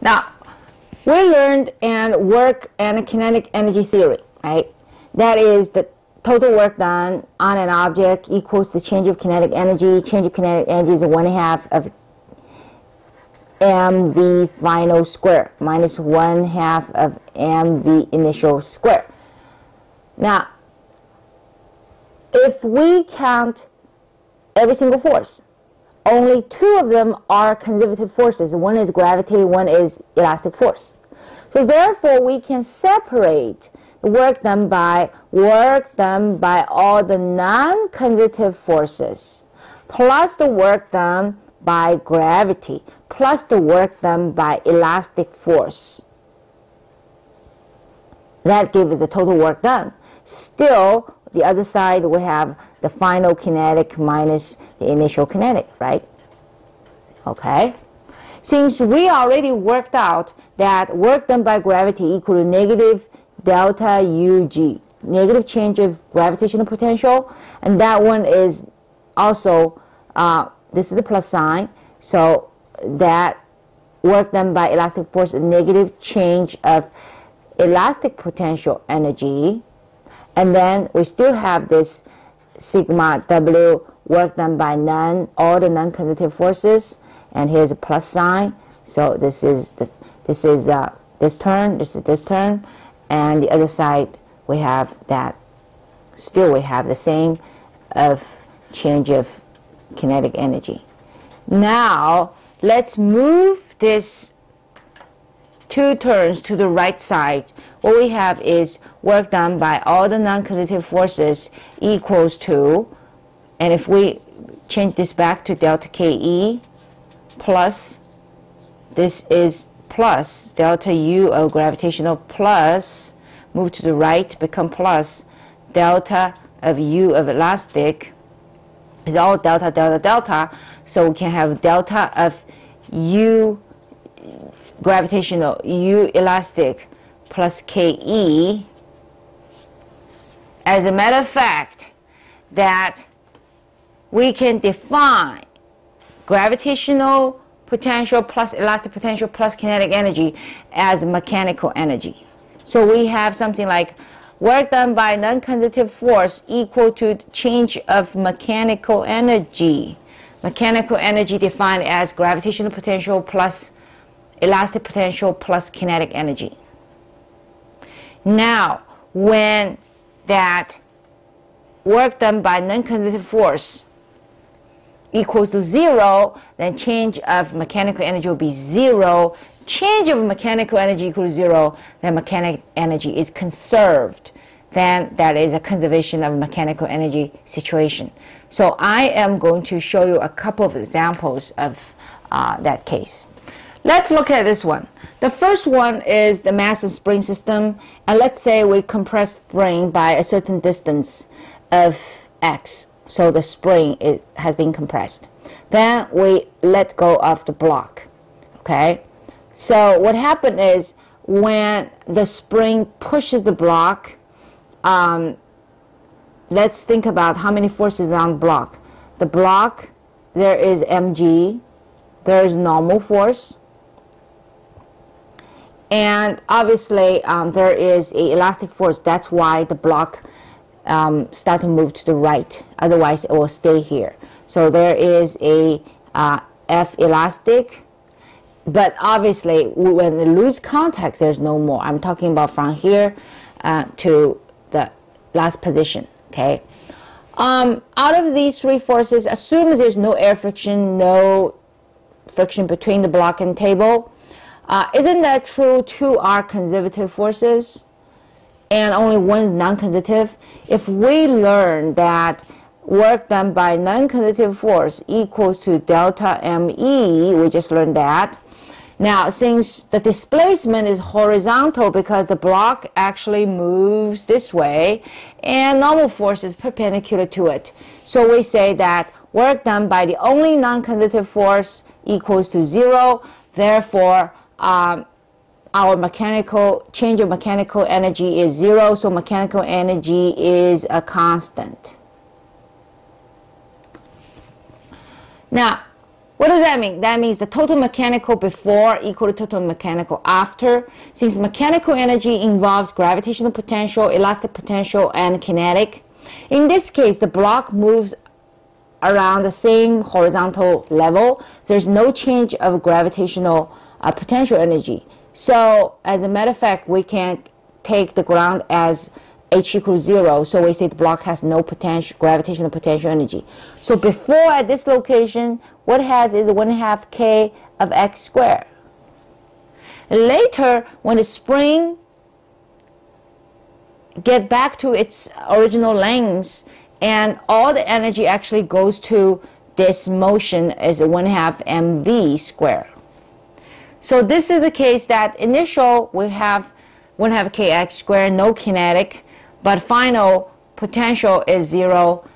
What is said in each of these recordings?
Now, we learned and work and kinetic energy theory, right? That is the total work done on an object equals the change of kinetic energy. Change of kinetic energy is one half of mv final square minus one half of mv initial square. Now, if we count every single force, only two of them are conservative forces. One is gravity, one is elastic force. So therefore, we can separate the work done by work done by all the non-conservative forces plus the work done by gravity plus the work done by elastic force. That gives the total work done. Still, the other side we have the final kinetic minus the initial kinetic, right? Okay. Since we already worked out that work done by gravity equal to negative delta UG, negative change of gravitational potential, and that one is also, uh, this is the plus sign, so that work done by elastic force, negative change of elastic potential energy, and then we still have this sigma W work done by non, all the non-conservative forces, and here's a plus sign. So this is this, this is uh, this turn, this is this turn, and the other side we have that. Still, we have the same of change of kinetic energy. Now let's move this two turns to the right side. What we have is work done by all the non-conservative forces equals to, and if we change this back to delta KE plus, this is plus delta U of gravitational plus, move to the right, become plus delta of U of elastic is all delta, delta, delta. So we can have delta of U gravitational, U elastic plus KE. As a matter of fact, that we can define gravitational potential plus elastic potential plus kinetic energy as mechanical energy. So we have something like work done by non-conservative force equal to change of mechanical energy. Mechanical energy defined as gravitational potential plus elastic potential plus kinetic energy. Now, when that work done by non-conservative force equals to zero, then change of mechanical energy will be zero. Change of mechanical energy equals zero, then mechanical energy is conserved. Then that is a conservation of mechanical energy situation. So I am going to show you a couple of examples of uh, that case. Let's look at this one. The first one is the mass and spring system. And let's say we compress spring by a certain distance of x. So the spring is, has been compressed. Then we let go of the block. Okay? So what happened is when the spring pushes the block, um, let's think about how many forces on the block. The block, there is mg, there is normal force, and obviously um, there is a elastic force. That's why the block um, start to move to the right. Otherwise, it will stay here. So there is a uh, F elastic, but obviously when it lose contact, there's no more. I'm talking about from here uh, to the last position okay? Um, out of these three forces, assume there's no air friction, no friction between the block and table. Uh, isn't that true? Two are conservative forces and only one is non-conservative. If we learn that work done by non-conservative force equals to delta ME, we just learned that, now, since the displacement is horizontal because the block actually moves this way and normal force is perpendicular to it. So we say that work done by the only non-conservative force equals to zero. Therefore, um, our mechanical change of mechanical energy is zero, so mechanical energy is a constant. Now, What does that mean? That means the total mechanical before equal to total mechanical after. Since mechanical energy involves gravitational potential, elastic potential, and kinetic. In this case, the block moves around the same horizontal level. There's no change of gravitational uh, potential energy. So as a matter of fact, we can take the ground as h equals 0, so we say the block has no potential gravitational potential energy. So before at this location, what it has is 1 half k of x squared. Later, when the spring get back to its original length, and all the energy actually goes to this motion is 1 half mv squared. So this is the case that initial we have 1 half kx squared, no kinetic, but final potential is 0,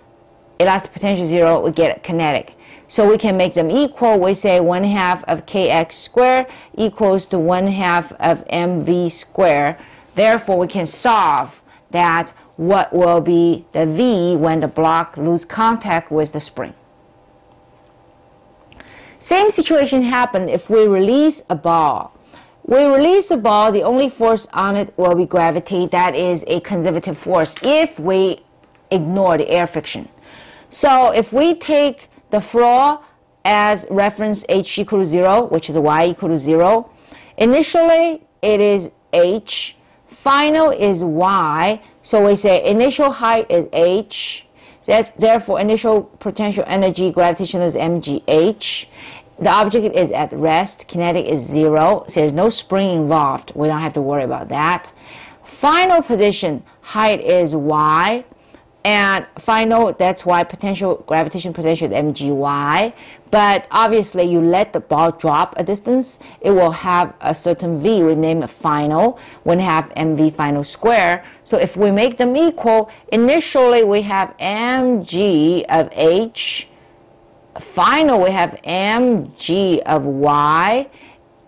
elastic potential 0, we get kinetic. So we can make them equal. We say 1 half of kx squared equals to 1 half of mv squared. Therefore, we can solve that what will be the v when the block lose contact with the spring. Same situation happened if we release a ball. We release a ball, the only force on it will be gravity. That is a conservative force if we ignore the air friction. So if we take the floor as reference h equal to 0, which is y equal to 0. Initially, it is h. Final is y. So we say initial height is h. Therefore, initial potential energy gravitational is mgh. The object is at rest. Kinetic is 0. So there's no spring involved. We don't have to worry about that. Final position, height is y. And final, that's why potential gravitation potential mgy. But obviously, you let the ball drop a distance, it will have a certain v. We name it final. One half mv final square. So if we make them equal, initially we have mg of h. Final, we have mg of y,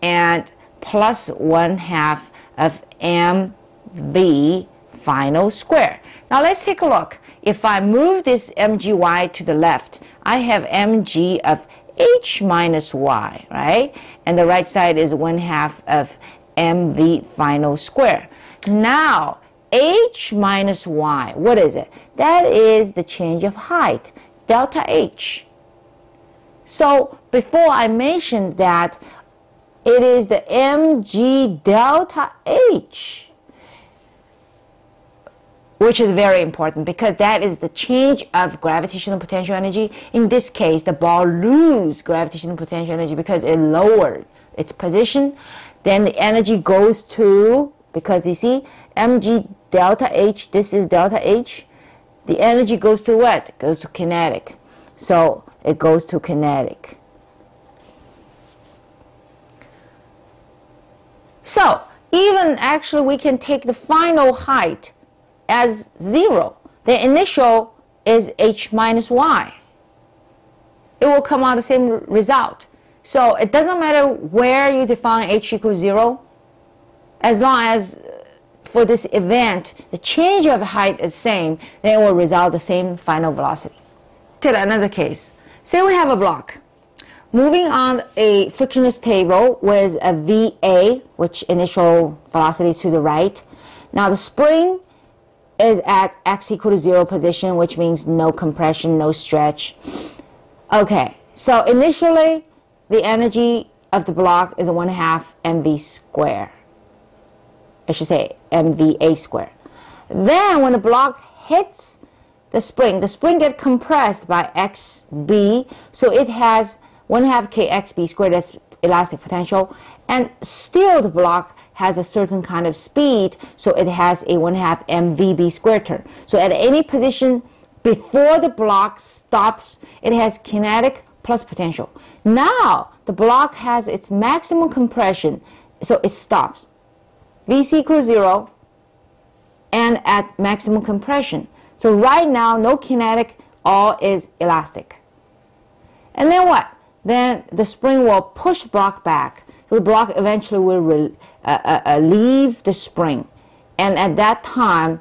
and plus one half of mv final square. Now let's take a look. If I move this mgy to the left, I have mg of h minus y, right? And the right side is 1 half of mv final square. Now, h minus y, what is it? That is the change of height, delta h. So before I mentioned that it is the mg delta h which is very important because that is the change of gravitational potential energy. In this case, the ball loses gravitational potential energy because it lowered its position. Then the energy goes to, because you see, mg delta h, this is delta h. The energy goes to what? It goes to kinetic. So it goes to kinetic. So even actually we can take the final height as 0. The initial is h minus y. It will come out the same result. So it doesn't matter where you define h equals 0, as long as uh, for this event, the change of height is same, then it will result the same final velocity. Take another case. Say we have a block moving on a frictionless table with a VA, which initial velocity is to the right. Now the spring is at x equal to 0 position, which means no compression, no stretch. Okay, so initially, the energy of the block is 1 half mv square. I should say mva square. Then when the block hits the spring, the spring gets compressed by xb, so it has 1 half kxb squared, that's elastic potential, and still the block has a certain kind of speed, so it has a 1 half mvb square turn. So at any position before the block stops, it has kinetic plus potential. Now the block has its maximum compression, so it stops. Vc equals 0 and at maximum compression. So right now, no kinetic, all is elastic. And then what? Then the spring will push the block back. So the block eventually will uh, uh, leave the spring. And at that time,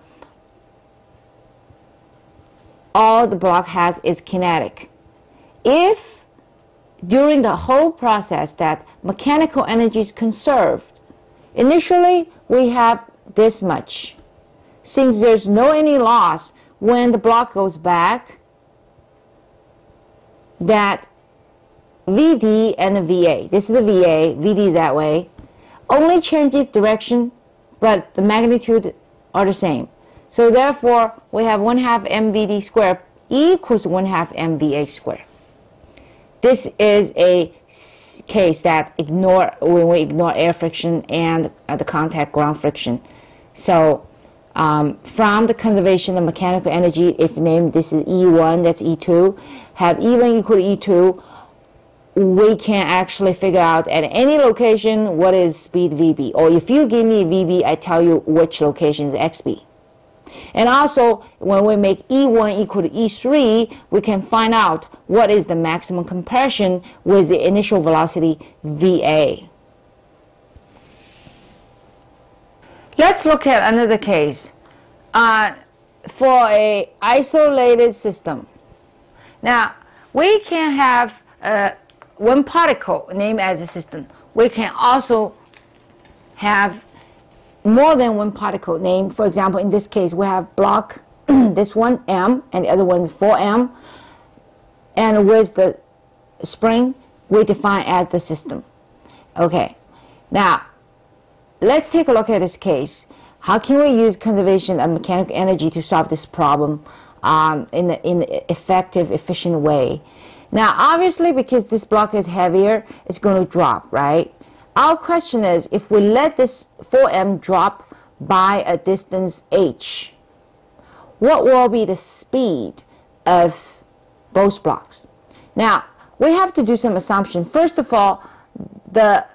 all the block has is kinetic. If during the whole process that mechanical energy is conserved. Initially, we have this much. Since there's no any loss when the block goes back, that VD and the VA, this is the VA, VD that way, only changes direction, but the magnitude are the same. So therefore, we have 1 half mvd squared equals 1 half mva squared. This is a case that ignore when we ignore air friction and uh, the contact ground friction. So um, from the conservation of mechanical energy, if named this is E1, that's E2, have E1 equal to E2, we can actually figure out at any location what is speed VB. Or if you give me VB, I tell you which location is XB. And also, when we make E1 equal to E3, we can find out what is the maximum compression with the initial velocity VA. Let's look at another case. Uh, for a isolated system. Now, we can have uh, one particle named as a system. We can also have more than one particle named. For example, in this case, we have block, this one M, and the other one is 4M. And with the spring, we define as the system. Okay, now let's take a look at this case. How can we use conservation of mechanical energy to solve this problem um, in an in effective, efficient way? Now, obviously, because this block is heavier, it's going to drop, right? Our question is, if we let this 4m drop by a distance h, what will be the speed of both blocks? Now, we have to do some assumption. First of all, the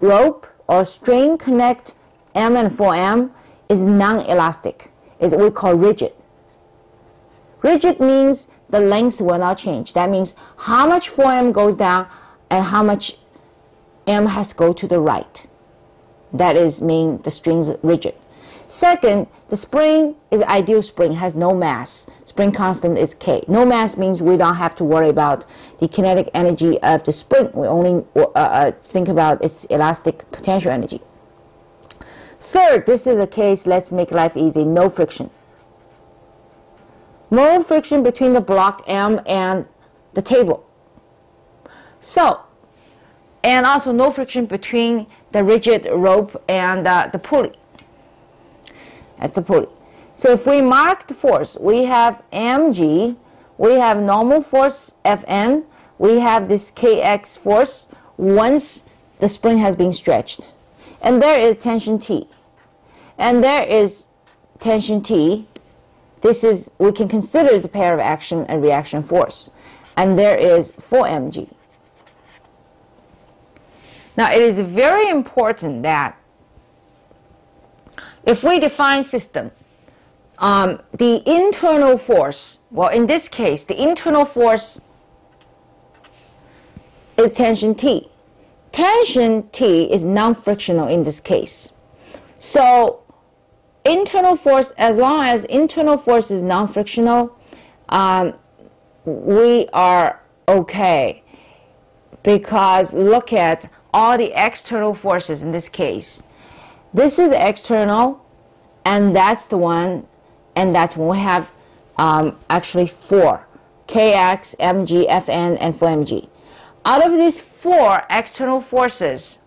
rope or string connect M and 4M is non-elastic. It's what we call rigid. Rigid means the length will not change. That means how much 4M goes down and how much M has to go to the right. That is mean the string is rigid. Second, the spring is ideal spring, has no mass. Spring constant is K. No mass means we don't have to worry about the kinetic energy of the spring. We only uh, uh, think about its elastic potential energy. Third, this is a case, let's make life easy, no friction. No friction between the block M and the table. So, and also no friction between the rigid rope and uh, the pulley. That's the pulley. So if we mark the force, we have mg, we have normal force Fn, we have this kx force once the spring has been stretched. And there is tension T. And there is tension T. This is, we can consider as a pair of action and reaction force. And there is 4mg. Now, it is very important that if we define system, um, the internal force, well, in this case, the internal force is tension T. Tension T is non-frictional in this case. So, internal force, as long as internal force is non-frictional, um, we are okay. Because look at all the external forces in this case. This is the external, and that's the one, and that's when we have um, actually four, Kx, Mg, Fn, and 4Mg. Out of these four external forces,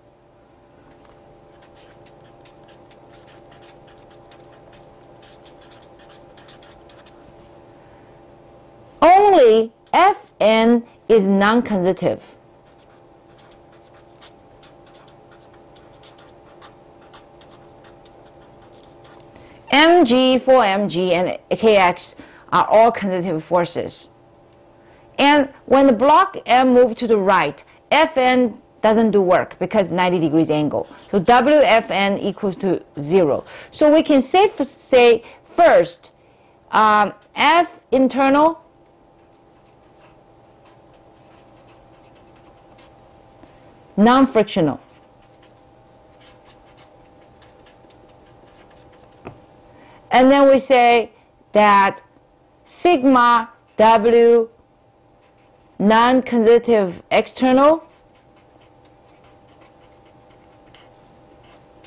only Fn is non-conservative. mg, 4mg, and kx are all conservative forces. And when the block M moves to the right, Fn doesn't do work because 90 degrees angle. So Wfn equals to 0. So we can say, say first, um, F internal non-frictional. And then we say that sigma W non-conservative external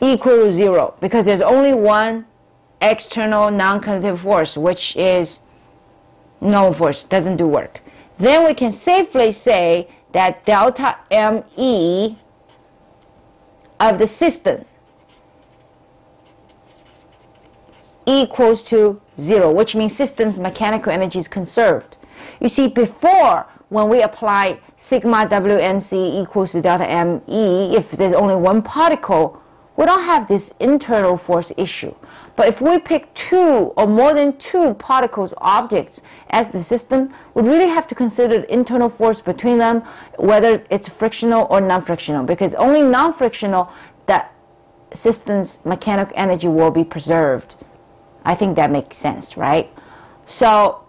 equal to zero because there's only one external non-conservative force which is no force doesn't do work then we can safely say that delta ME of the system equals to zero, which means system's mechanical energy is conserved. You see, before, when we apply sigma WNC equals to delta ME, if there's only one particle, we don't have this internal force issue. But if we pick two or more than two particles, objects as the system, we really have to consider the internal force between them, whether it's frictional or non-frictional, because only non-frictional that system's mechanical energy will be preserved. I think that makes sense, right? So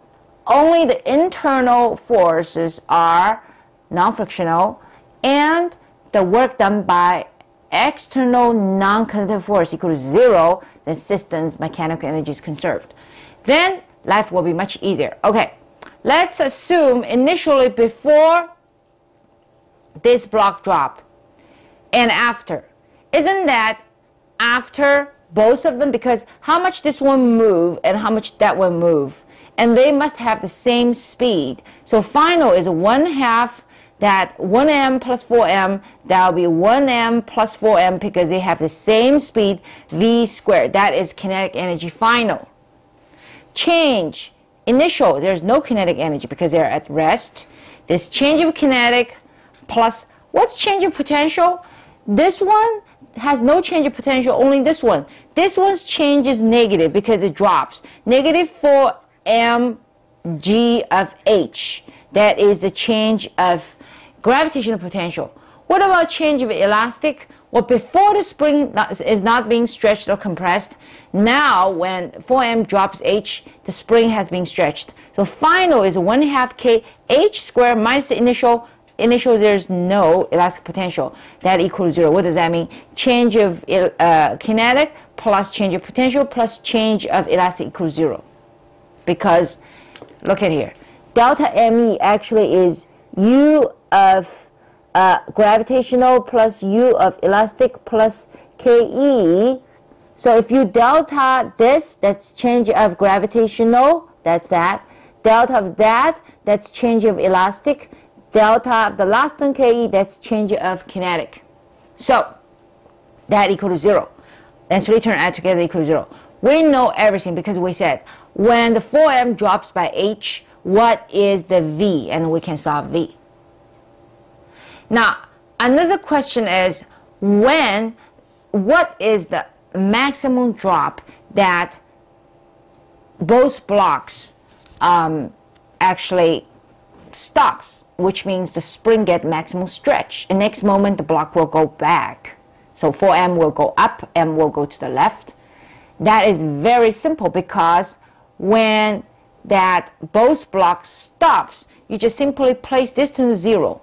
only the internal forces are non-frictional and the work done by external non-conductive force equal to zero, the system's mechanical energy is conserved. Then life will be much easier. Okay, let's assume initially before this block drop and after. Isn't that after both of them? Because how much this one move and how much that one move? And they must have the same speed. So final is 1 half that 1m plus 4m, that will be 1m plus 4m because they have the same speed, v squared. That is kinetic energy final. Change, initial, there's no kinetic energy because they're at rest. This change of kinetic plus, what's change of potential? This one has no change of potential, only this one. This one's change is negative because it drops. Negative 4mg of h. That is the change of gravitational potential. What about change of elastic? Well, before the spring is not being stretched or compressed, now when 4m drops h, the spring has been stretched. So final is 1 half k h squared minus the initial initial there's no elastic potential. That equals zero. What does that mean? Change of uh, kinetic plus change of potential plus change of elastic equals zero. Because, look at here. Delta ME actually is U of uh, gravitational plus U of elastic plus KE. So if you delta this, that's change of gravitational, that's that. Delta of that, that's change of elastic delta of the last one Ke, that's change of kinetic. So that equal to zero. Let's return add together equal zero. We know everything because we said when the 4m drops by h, what is the v? And we can solve v. Now, another question is when, what is the maximum drop that both blocks um, actually stops, which means the spring get maximum stretch. The next moment, the block will go back. So 4m will go up, m will go to the left. That is very simple because when that both blocks stops, you just simply place distance zero.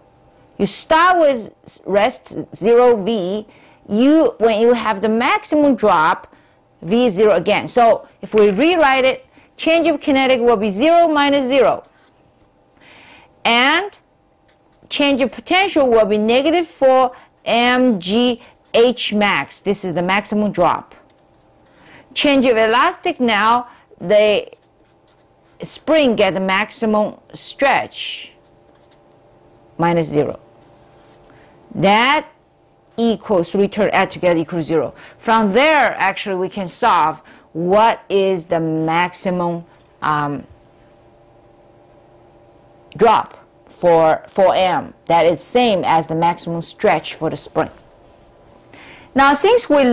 You start with rest zero v. You when you have the maximum drop, v zero again. So if we rewrite it, change of kinetic will be zero minus zero and change of potential will be negative 4 mgh max. This is the maximum drop. Change of elastic now, the spring get the maximum stretch minus 0. That equals return add together equals 0. From there, actually, we can solve what is the maximum um, drop for 4m. That is same as the maximum stretch for the spring. Now, since we